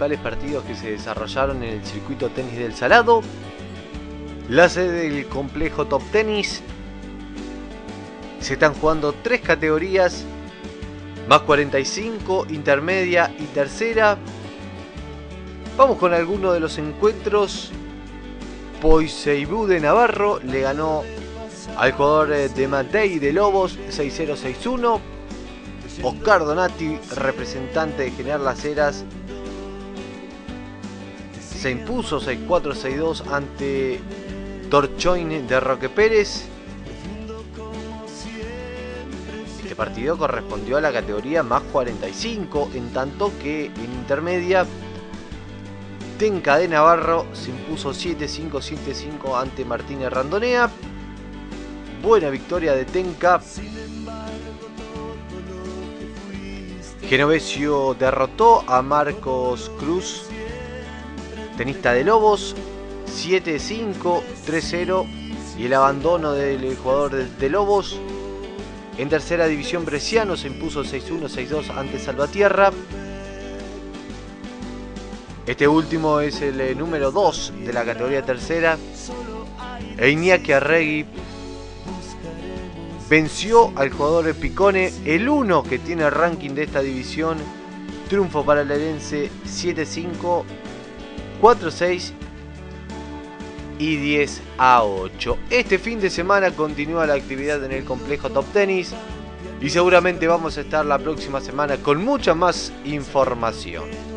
partidos que se desarrollaron en el circuito tenis del Salado. La sede del complejo Top Tennis. Se están jugando tres categorías. Más 45, intermedia y tercera. Vamos con algunos de los encuentros. Poiseibú de Navarro le ganó al jugador eh, de Matei de Lobos 6-0-6-1. Oscar Donati, representante de General Las Heras, se impuso 6-4-6-2 ante Torchoin de Roque Pérez. Este partido correspondió a la categoría más 45, en tanto que en intermedia Tenca de Navarro se impuso 7-5-7-5 ante Martínez Randonea. Buena victoria de Tenca. Genovesio derrotó a Marcos Cruz, tenista de Lobos, 7-5, 3-0 y el abandono del jugador de Lobos. En tercera división Bresciano se impuso 6-1, 6-2 ante Salvatierra. Este último es el eh, número 2 de la categoría tercera. E Iñaki Arregui venció al jugador Picone, el 1 que tiene el ranking de esta división. Triunfo para el Herense 7-5, 4-6 y 10 a 8. Este fin de semana continúa la actividad en el complejo Top Tennis y seguramente vamos a estar la próxima semana con mucha más información.